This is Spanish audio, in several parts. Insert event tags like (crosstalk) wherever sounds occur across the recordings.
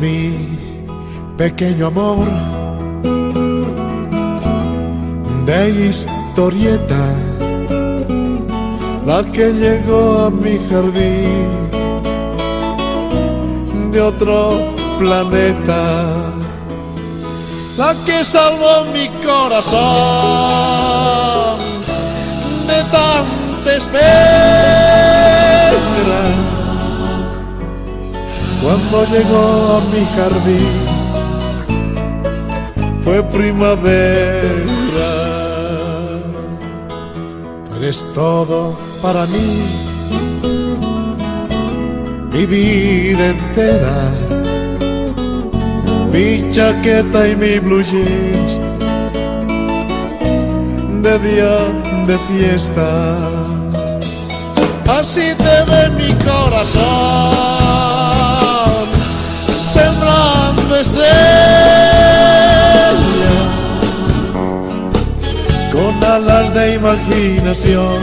mi pequeño amor. De historieta, la que llegó a mi jardín de otro planeta, la que salvó mi corazón de tanta espera cuando llegó a mi jardín fue primavera. Tú eres todo para mí, mi vida entera, mi chaqueta y mi blue de día de fiesta. Así te ve mi corazón estrellas con alas de imaginación,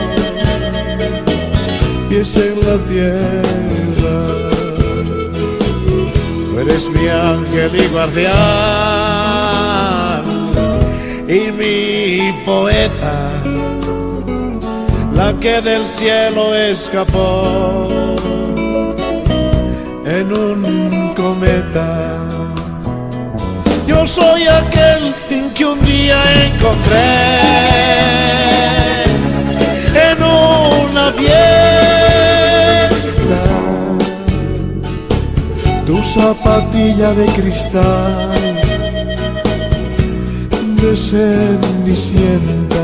pies en la tierra. Tú eres mi ángel y guardián y mi poeta, la que del cielo escapó en un cometa. Yo soy aquel que un día encontré en una fiesta tu zapatilla de cristal de cenicienta.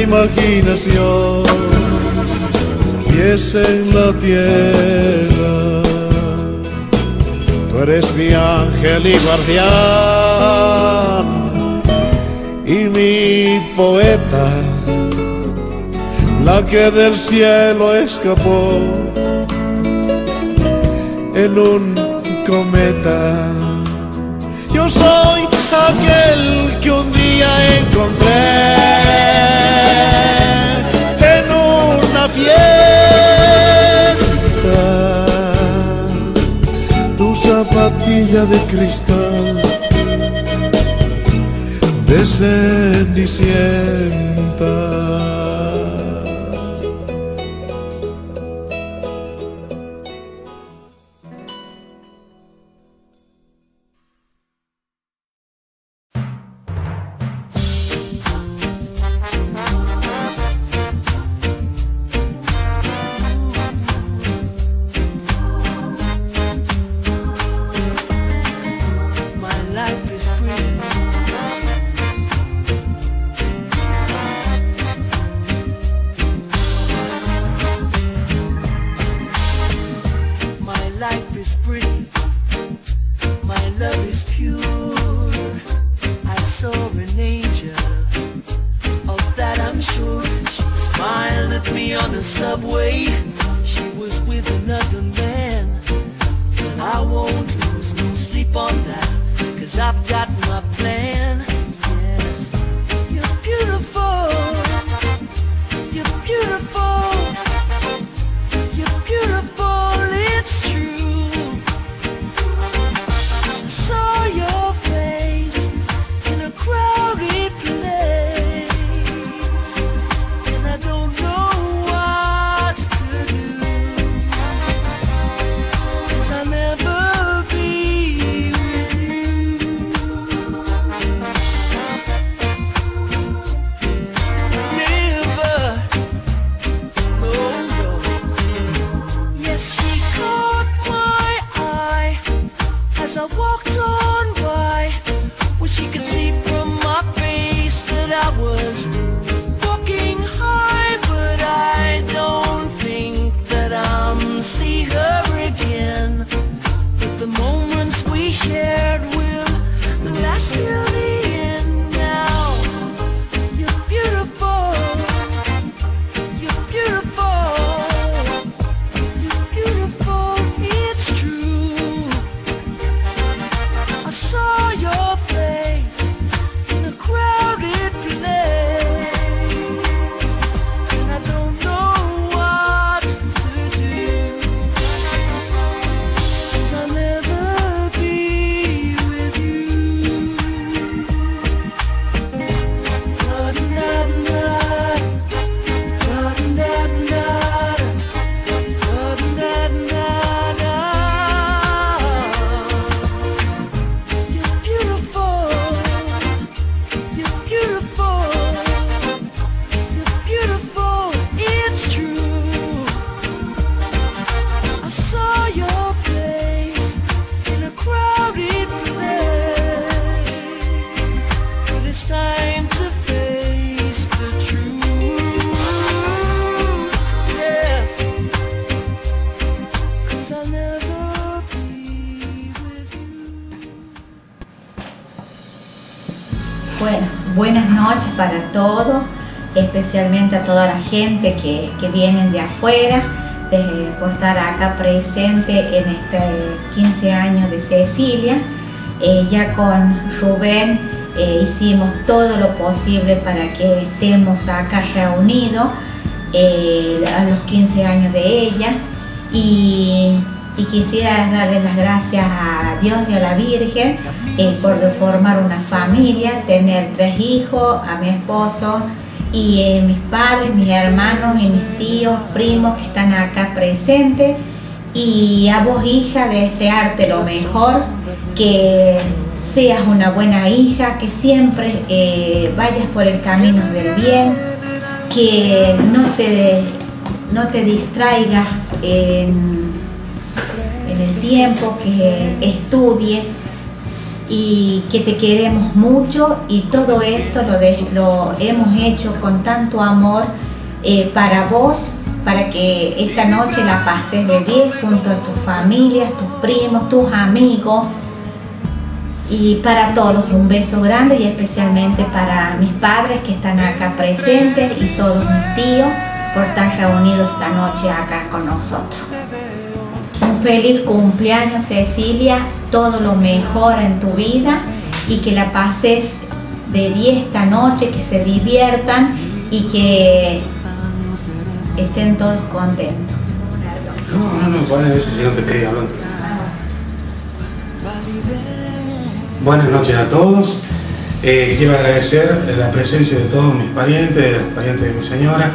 Imaginación, pies en la tierra. Tú eres mi ángel y guardián y mi poeta la que del cielo escapó en un cometa. Yo soy aquel que un día encontré en una fiesta tu zapatilla de cristal de cenicienta. the subway. Todos, especialmente a toda la gente que, que vienen de afuera, por estar acá presente en este 15 años de Cecilia. Eh, ya con Rubén eh, hicimos todo lo posible para que estemos acá reunidos eh, a los 15 años de ella y, quisiera darle las gracias a Dios y a la Virgen por formar una familia, tener tres hijos, a mi esposo y mis padres, mis hermanos y mis tíos, primos que están acá presentes. Y a vos hija desearte lo mejor, que seas una buena hija, que siempre eh, vayas por el camino del bien, que no te, no te distraigas en, el tiempo, que estudies y que te queremos mucho y todo esto lo, hemos hecho con tanto amor eh, para vos, para que esta noche la pases de 10 junto a tus familias, tus primos, tus amigos y para todos un beso grande y especialmente para mis padres que están acá presentes y todos mis tíos por estar reunidos esta noche acá con nosotros. Un feliz cumpleaños Cecilia, todo lo mejor en tu vida y que la pases de 10 esta noche, que se diviertan y que estén todos contentos. No, no, no, no te. Buenas noches a todos. Eh, quiero agradecer la presencia de todos mis parientes, parientes de mi señora,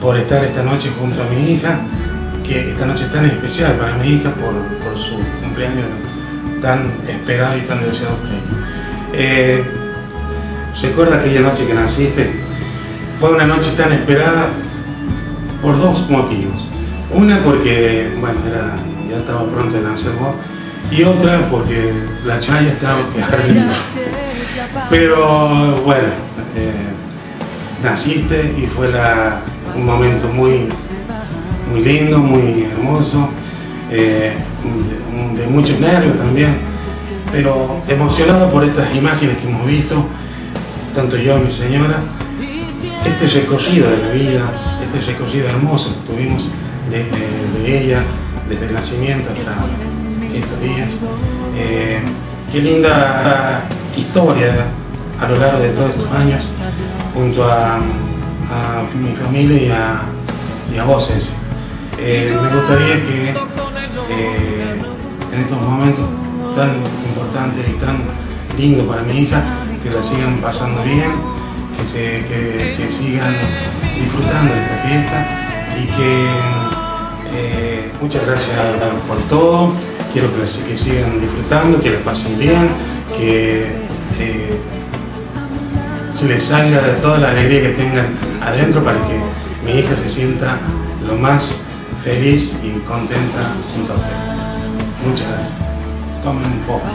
por estar esta noche junto a mi hija, que esta noche es tan especial para mi hija por, su cumpleaños tan esperado y tan deseado por. Eh, recuerda aquella noche que naciste, fue una noche tan esperada por dos motivos. Una porque, bueno, ya estaba pronto de nacer vos, y otra porque la chaya estaba arriba. (laughs) Pero bueno, eh, naciste y fue un momento muy, muy lindo, muy hermoso, eh, de, muchos nervios también, pero emocionado por estas imágenes que hemos visto, tanto yo y mi señora, este recorrido de la vida, este recorrido hermoso que tuvimos de ella desde el nacimiento hasta estos días. Eh, qué linda historia a lo largo de todos estos años junto a, mi familia y a, vos, eh, me gustaría que eh, en estos momentos tan importantes y tan lindos para mi hija, que la sigan pasando bien, que, se, que, sigan disfrutando de esta fiesta y que muchas gracias por todo. Quiero que, que sigan disfrutando, que la pasen bien, que, se les salga de toda la alegría que tengan adentro para que mi hija se sienta lo más feliz y contenta junto a usted. Muchas gracias. Tomen un poco.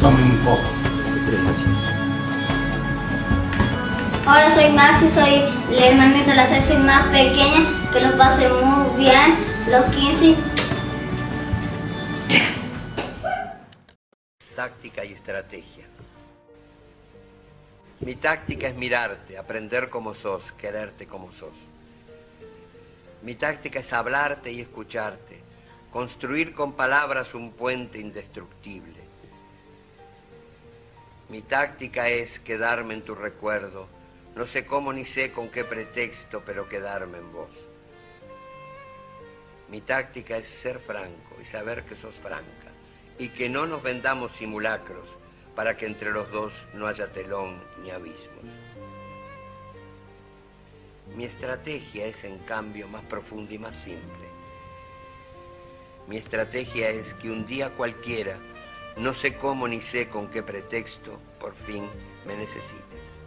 Tomen un poco. Ahora soy Maxi, soy la hermanita de la Ceci más pequeña, que lo pase muy bien los 15. Táctica y estrategia. Mi táctica es mirarte, aprender como sos, quererte como sos. Mi táctica es hablarte y escucharte, construir con palabras un puente indestructible. Mi táctica es quedarme en tu recuerdo, no sé cómo ni sé con qué pretexto, pero quedarme en vos. Mi táctica es ser franco y saber que sos franca y que no nos vendamos simulacros para que entre los dos no haya telón ni abismos. Mi estrategia es en cambio más profunda y más simple. Mi estrategia es que un día cualquiera, no sé cómo ni sé con qué pretexto, por fin me necesites.